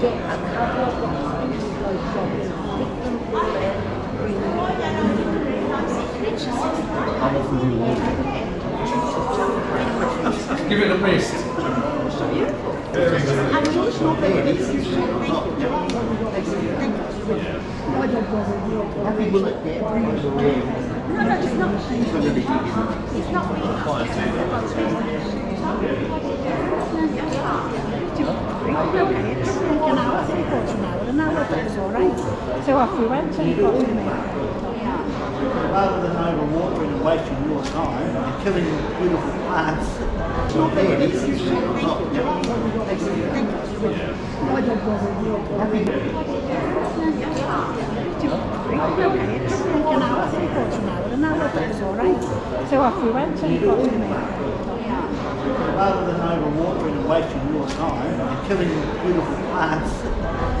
get a couple of boxes of those jobs, stick them all there, bring them How often do you water it? Give it a rest. I mean, it's not bad, it's just Happy bullet there. No, no, it's not. It's not So off we went and got to me. Rather than overwatering and wasting your time and killing beautiful plants, not bad. It's just not. Happy So off we went and got to me. rather than overwatering and wasting your time and killing beautiful plants.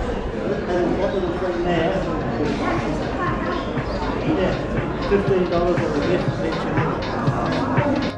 $15 on the gift each